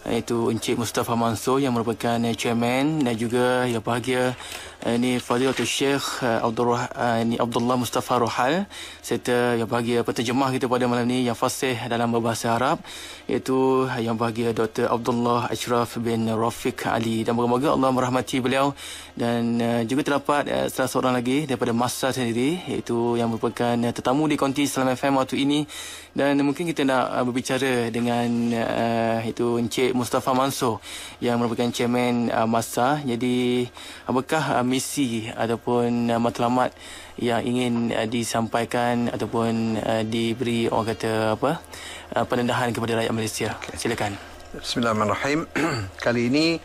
iaitu Encik Mustafa Mansur yang merupakan uh, chairman dan juga yang bahagia uh, ini Fadilatul Syekh uh, Abdul uh, ini Abdullah Mustafa Rohal serta yang bahagia penterjemah kita pada malam ini yang fasih dalam berbahasa Arab iaitu yang bahagia Dr. Abdullah Ashraf bin Rafiq Ali dan moga-moga Allah merahmati beliau dan uh, juga terdapat salah seorang lagi daripada masa sendiri iaitu yang merupakan tetamu di konti Salam FM waktu ini dan mungkin kita nak berbicara dengan uh, itu Encik Mustafa Mansur yang merupakan chairman uh, masa jadi apakah uh, misi ataupun uh, matlamat yang ingin uh, disampaikan ataupun uh, diberi orang kata apa uh, penendahan kepada rakyat Malaysia okay. silakan Bismillahirrahmanirrahim. Kali ini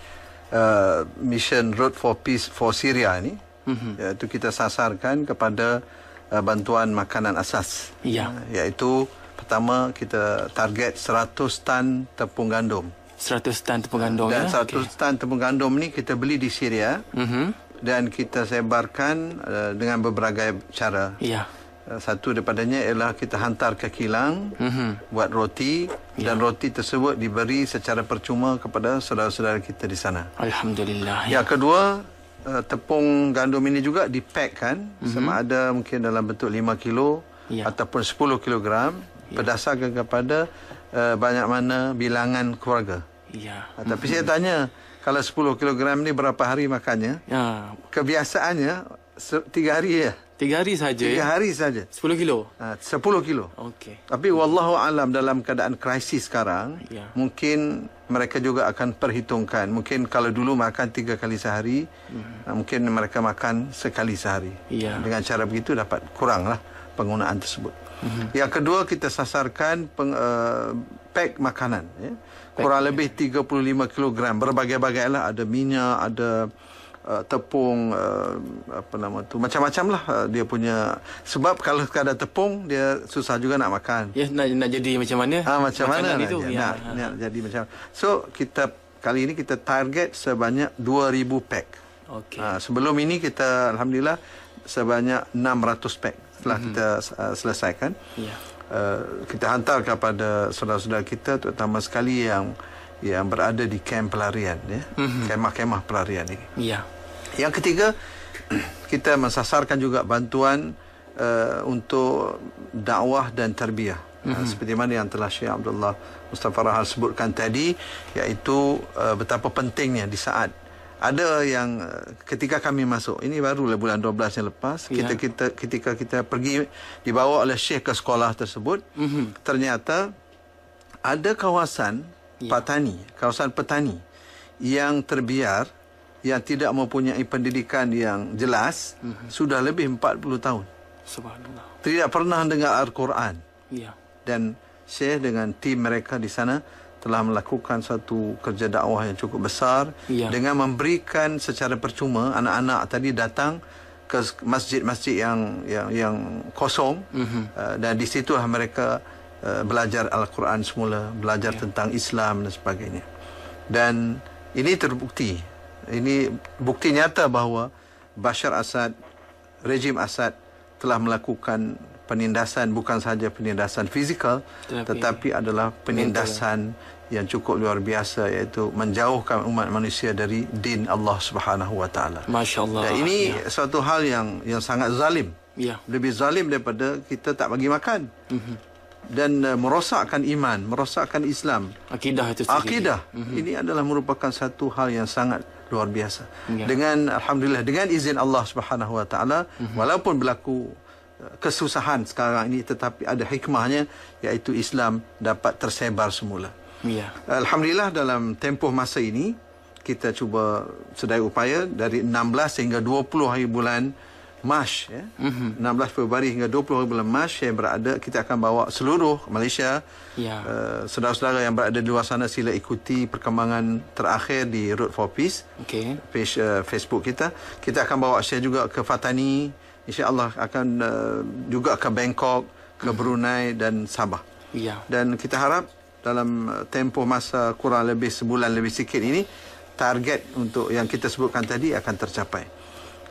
uh, mission Road for Peace for Syria ni mm-hmm. iaitu kita sasarkan kepada uh, bantuan makanan asas. Ya. Uh, iaitu pertama kita target 100 tan tepung gandum. 100 tan tepung gandum Dan ya 100 okay. tan tepung gandum ni kita beli di Syria Mhm. Dan kita sebarkan uh, dengan berbagai cara. ya Uh, satu daripadanya ialah kita hantar ke kilang Mhm. buat roti dan roti tersebut diberi secara percuma kepada saudara-saudara kita di sana. alhamdulillah ya Yang kedua, uh, tepung gandum ini juga dipackkan mm-hmm. sama ada mungkin dalam bentuk 5 kilo Ya. ataupun 10 kilogram berdasarkan kepada uh, banyak mana bilangan keluarga. ya Uh, tapi saya tanya, kalau 10 kilogram ni berapa hari makannya? ya Kebiasaannya se- tiga hari ya. tiga hari saja Tiga ya hari saja. 10 kilo Uh, 10 kilo. okey Tapi wallahu alam dalam keadaan krisis sekarang, Ya. mungkin mereka juga akan perhitungkan. Mungkin kalau dulu makan tiga kali sehari, hmm. mungkin mereka makan sekali sehari. Ya. Dengan cara begitu dapat kuranglah penggunaan tersebut. Hmm. Yang kedua kita sasarkan peng, uh, pack makanan. Ya. Kurang lebih 35 kilogram. Berbagai-bagai lah. Ada minyak, ada uh, tepung uh, apa nama tu macam-macam lah uh, dia punya sebab kalau ada tepung dia susah juga nak makan ya nak nak jadi macam mana Ah macam mana makanan nak, itu ya nak, nak jadi macam so kita kali ini kita target sebanyak 2000 pack. okey Ah sebelum ini kita alhamdulillah sebanyak 600 pack setelah mm-hmm. kita uh, selesaikan. ya Uh, kita hantar kepada saudara-saudara kita terutama sekali yang yang berada di kamp pelarian ya. Mm-hmm. Kemah-kemah pelarian ini. ya Yang ketiga kita mensasarkan juga bantuan uh, untuk dakwah dan tarbiyah. Mm-hmm. Uh, seperti mana yang telah Syekh Abdullah Mustafa Rahal sebutkan tadi iaitu uh, betapa pentingnya di saat ada yang uh, ketika kami masuk ini barulah bulan 12 yang lepas Ya. kita kita ketika kita pergi dibawa oleh Syekh ke sekolah tersebut Mhm. ternyata ada kawasan Ya. petani kawasan petani yang terbiar yang tidak mempunyai pendidikan yang jelas Mhm. sudah lebih 40 tahun subhanallah tidak pernah dengar Al-Quran ya dan Syekh dengan tim mereka di sana telah melakukan satu kerja dakwah yang cukup besar Ya. dengan memberikan secara percuma anak-anak tadi datang ke masjid-masjid yang yang yang kosong Mhm. uh, dan di situlah mereka uh, belajar Al-Quran semula, belajar Ya. tentang Islam dan sebagainya. Dan ini terbukti. Ini bukti nyata bahawa Bashar Assad, rejim Assad telah melakukan penindasan bukan sahaja penindasan fizikal Tetapi- tetapi, adalah penindasan yang cukup luar biasa iaitu menjauhkan umat manusia dari din Allah Subhanahu wa taala. Masya Allah. Dan ini suatu hal yang yang sangat zalim. Ya. Lebih zalim daripada kita tak bagi makan. Mm-hmm. Dan uh, merosakkan iman, merosakkan Islam. Akidah itu sendiri. Akidah mm-hmm. ini adalah merupakan satu hal yang sangat luar biasa. Ya. Dengan alhamdulillah dengan izin Allah Subhanahu wa taala mm-hmm. walaupun berlaku kesusahan sekarang ini tetapi ada hikmahnya iaitu Islam dapat tersebar semula. Ya. Alhamdulillah dalam tempoh masa ini kita cuba sedaya upaya dari 16 hingga 20 hari bulan Mac ya. Mm-hmm. 16 Februari hingga 20 hari bulan Mac yang berada kita akan bawa seluruh Malaysia Ya. uh, saudara-saudara yang berada di luar sana sila ikuti perkembangan terakhir di Road for Peace Okey. page uh, Facebook kita. Kita akan bawa share juga ke Fatani, insya-Allah akan uh, juga ke Bangkok, ke Brunei dan Sabah. Ya. Dan kita harap dalam uh, tempoh masa kurang lebih sebulan lebih sikit ini target untuk yang kita sebutkan tadi akan tercapai.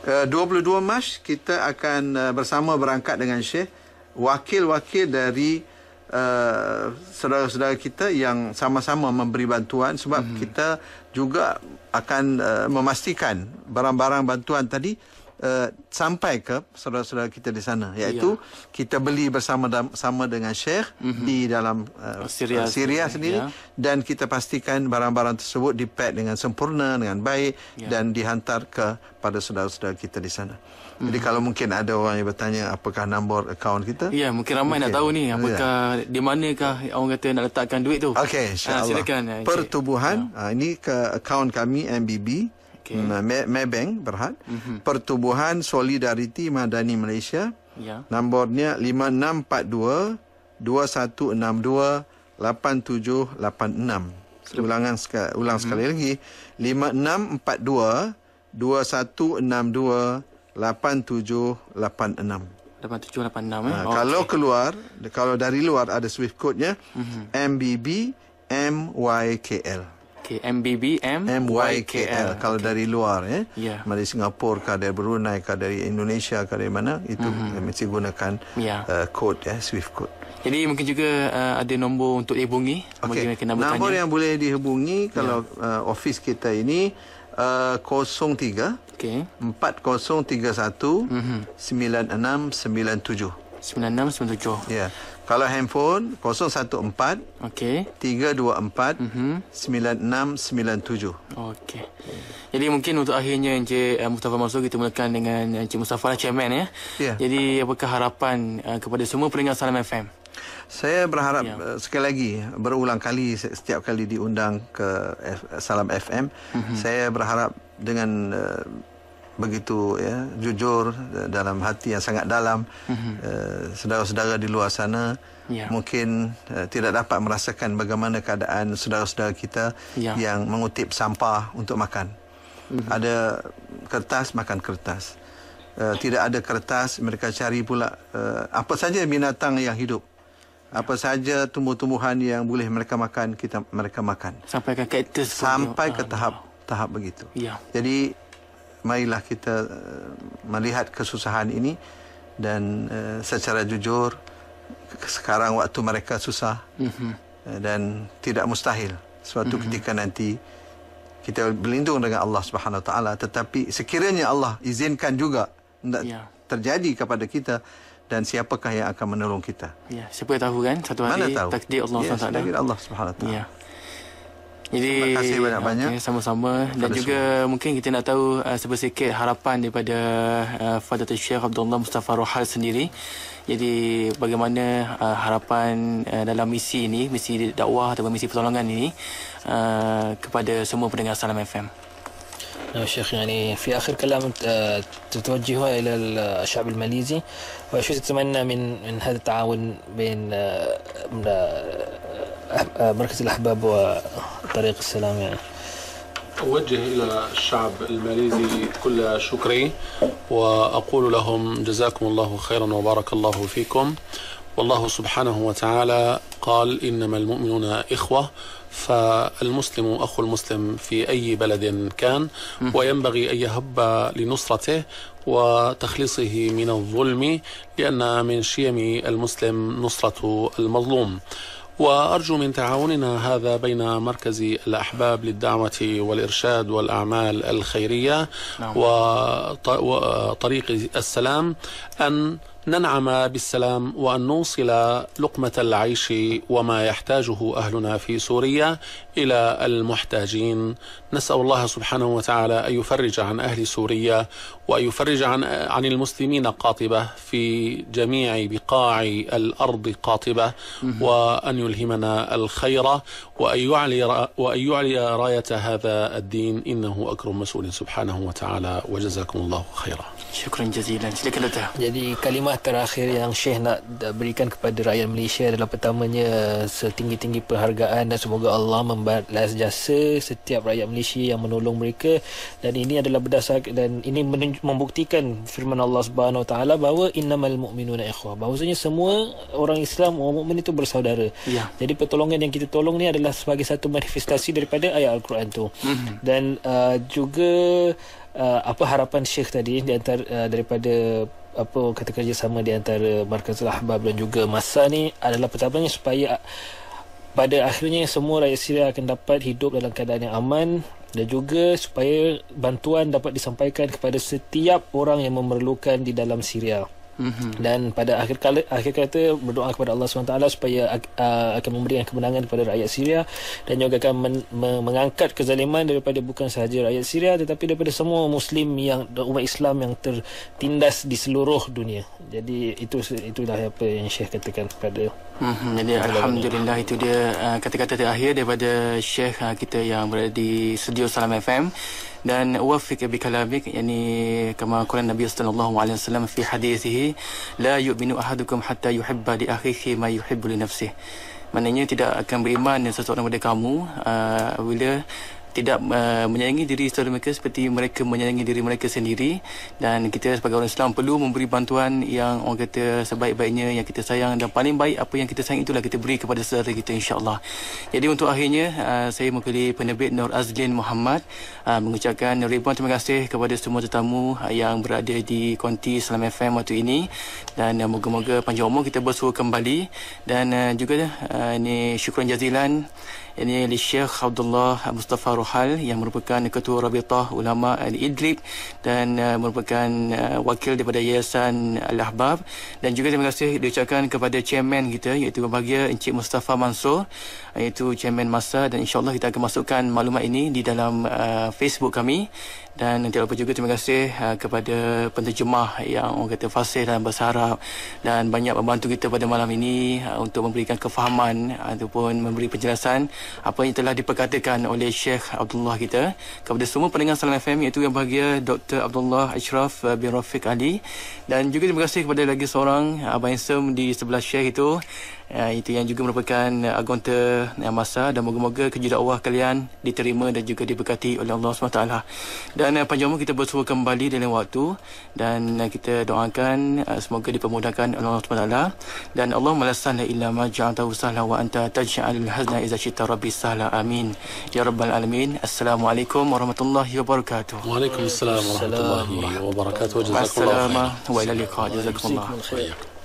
Uh, 22 Mac kita akan uh, bersama berangkat dengan Syekh wakil-wakil dari uh, saudara-saudara kita yang sama-sama memberi bantuan sebab mm-hmm. kita juga akan uh, memastikan barang-barang bantuan tadi uh, sampai ke saudara-saudara kita di sana iaitu yeah. kita beli bersama sama dengan Syekh mm-hmm. di dalam uh, Syria, Syria sendiri ya. dan kita pastikan barang-barang tersebut dipack dengan sempurna dengan baik Ya. dan dihantar ke pada saudara-saudara kita di sana. Jadi kalau mungkin ada orang yang bertanya apakah nombor akaun kita? Ya, mungkin ramai nak Okey. tahu ni apakah di manakah orang kata nak letakkan duit tu. Okey, insya-Allah. Ah, silakan. ah. Pertubuhan, ah, ini ke akaun kami MBB. May- Maybank Berhad. Mm-hmm. Pertubuhan Solidariti Madani Malaysia. Ya. Nombornya 5642 2162 8786. Ulangan sekali, ulang sekali lagi 5642 2162 8786. 8786 eh. Ha, kalau keluar kalau dari luar ada swift code-nya mm-hmm. MBB MYKL. Okey, MBB M MYKL kalau dari luar ya. Ya. Dari Singapura ke dari Brunei ke dari Indonesia ke dari mana itu mm-hmm. mesti gunakan Ya. uh, code ya Swift code. Jadi mungkin juga uh, ada nombor untuk dihubungi mereka nak bertanya. Nombor yang boleh dihubungi kalau uh, office kita ini uh, 03 Okey. 4031 mm-hmm. 9697. 9697. Ya. Kalau handphone 014 Okey. 324 Mhm. 9697. Okey. Jadi mungkin untuk akhirnya Encik uh, Mustafa Mansur kita mulakan dengan Encik Mustafa lah chairman ya. Ya. Jadi apakah harapan uh, kepada semua pendengar Salam FM? Saya berharap Ya. ya. sekali lagi berulang kali se- setiap kali diundang ke F, Salam FM, mm-hmm. saya berharap dengan uh, begitu ya jujur uh, dalam hati yang sangat dalam mm-hmm. uh, saudara-saudara di luar sana Ya. mungkin uh, tidak dapat merasakan bagaimana keadaan saudara-saudara kita Ya. yang mengutip sampah untuk makan. Mm-hmm. Ada kertas makan kertas. Uh, tidak ada kertas mereka cari pula uh, apa saja binatang yang hidup. Apa saja tumbuh-tumbuhan yang boleh mereka makan kita mereka makan. Sampai ke kaktus pun Sampai ke tahap tahap begitu. Ya. Jadi marilah kita uh, melihat kesusahan ini dan uh, secara jujur sekarang waktu mereka susah Mhm. uh, dan tidak mustahil suatu mm-hmm. ketika nanti kita berlindung dengan Allah Subhanahu Wa Taala tetapi sekiranya Allah izinkan juga Ya. terjadi kepada kita dan siapakah yang akan menolong kita Ya, siapa yang tahu kan satu hari mana tahu takdir Allah yes, SWT. takdir Allah Subhanahu Wa Taala Ya. Jadi Terima kasih banyak-banyak. Okay, sama-sama dan juga mungkin kita nak tahu uh, sebesikit harapan daripada uh, Fadilatul Syekh Abdullah Mustafa Rohal sendiri. Jadi bagaimana uh, harapan uh, dalam misi ini, misi dakwah atau misi pertolongan ini uh, kepada semua pendengar Salam FM. نعم شيخ يعني في آخر كلام آه، تتوجهه إلى الشعب الماليزي وشو تتمنى من من هذا التعاون بين آه، من، آه، مركز الأحباب وطريق السلام يعني؟ أوجه إلى الشعب الماليزي كل شكري وأقول لهم جزاكم الله خيرا وبارك الله فيكم. والله سبحانه وتعالى قال إنما المؤمنون إخوة فالمسلم أخو المسلم في أي بلد كان وينبغي أن يهب لنصرته وتخليصه من الظلم لأن من شيم المسلم نصرة المظلوم وأرجو من تعاوننا هذا بين مركز الأحباب للدعوة والإرشاد والأعمال الخيرية نعم. وط- وطريق السلام أن ننعم بالسلام وأن نوصل لقمة العيش وما يحتاجه أهلنا في سوريا إلى المحتاجين. نسأل الله سبحانه وتعالى أن يفرج عن أهل سوريا وأن يفرج عن عن المسلمين قاطبة في جميع بقاع الأرض قاطبة وأن يلهمنا الخير وأن يعلي وأن يعلي راية هذا الدين إنه أكرم مسؤول سبحانه وتعالى. وجزاكم الله خيرا. Syukran jazilan. Silakan Doktor. Jadi kalimah terakhir yang Syekh nak berikan kepada rakyat Malaysia adalah pertamanya setinggi-tinggi penghargaan dan semoga Allah membalas jasa setiap rakyat Malaysia yang menolong mereka dan ini adalah berdasarkan dan ini menunj- membuktikan firman Allah Subhanahu Wa Taala bahawa innamal mu'minuna ikhwah bahawasanya semua orang Islam orang mukmin itu bersaudara. Ya. Jadi pertolongan yang kita tolong ni adalah sebagai satu manifestasi daripada ayat Al-Quran tu. Mhm. Dan uh, juga uh, apa harapan Syekh tadi di antara uh, daripada apa kata kerjasama di antara Markazul Ahbab dan juga masa ni adalah pertamanya supaya uh, pada akhirnya semua rakyat Syria akan dapat hidup dalam keadaan yang aman dan juga supaya bantuan dapat disampaikan kepada setiap orang yang memerlukan di dalam Syria. Mhm. Dan pada akhir kala akhir kata berdoa kepada Allah SWT supaya uh, akan memberikan kemenangan kepada rakyat Syria dan juga akan men, me, mengangkat kezaliman daripada bukan sahaja rakyat Syria tetapi daripada semua muslim yang umat Islam yang tertindas di seluruh dunia. Jadi itu itulah apa yang Syekh katakan kepada Hmm, jadi Alhamdulillah itu dia uh, kata-kata terakhir daripada Syekh uh, kita yang berada di studio Salam FM dan wafik bi kalamik yani kama qala Nabi sallallahu alaihi wasallam fi hadithihi la yu'minu ahadukum hatta yuhibba li akhihi ma yuhibbu li nafsihi. Maknanya tidak akan beriman seseorang daripada kamu uh, bila tidak uh, menyayangi diri saudara mereka seperti mereka menyayangi diri mereka sendiri. Dan kita sebagai orang Islam perlu memberi bantuan yang orang kata sebaik-baiknya yang kita sayang dan paling baik apa yang kita sayang itulah kita beri kepada saudara kita insya-Allah. Jadi untuk akhirnya uh, saya mewakili penerbit Nur Azlin Muhammad uh, mengucapkan ribuan terima kasih kepada semua tetamu yang berada di konti Salam FM waktu ini. Dan uh, moga-moga panjang umur kita bersua kembali. Dan uh, juga uh, ini syukran jazilan ini di Syekh Abdullah Mustafa Rohal yang merupakan Ketua Rabitah Ulama di Idlib dan uh, merupakan uh, wakil daripada Yayasan Al-Ahbab. Dan juga terima kasih diucapkan kepada chairman kita iaitu berbahagia Encik Mustafa Mansur iaitu chairman masa. Dan insyaAllah kita akan masukkan maklumat ini di dalam uh, Facebook kami dan tidak lupa juga terima kasih uh, kepada penterjemah yang orang kata fasih dalam bahasa Arab dan banyak membantu kita pada malam ini uh, untuk memberikan kefahaman ataupun memberi penjelasan apa yang telah diperkatakan oleh Syekh Abdullah kita kepada semua pendengar Salam FM iaitu yang bahagia Dr. Abdullah Ashraf uh, bin Rafiq Ali dan juga terima kasih kepada lagi seorang uh, Abang Handsome di sebelah Syekh itu Eh, itu yang juga merupakan eh, agonta yang eh, masa dan moga-moga kerja dakwah kalian diterima dan juga diberkati oleh Allah SWT. Dan panjang kita bersua kembali dalam waktu dan kita doakan semoga dipermudahkan oleh Allah SWT. Dan Allah malasana illa maja'atahu sahla wa anta taj'alul hazna iza cita rabbi sahla amin. Ya Rabbal Alamin. Assalamualaikum warahmatullahi wabarakatuh. Waalaikumsalam warahmatullahi wabarakatuh. Assalamualaikum warahmatullahi wabarakatuh. Assalamualaikum warahmatullahi wabarakatuh.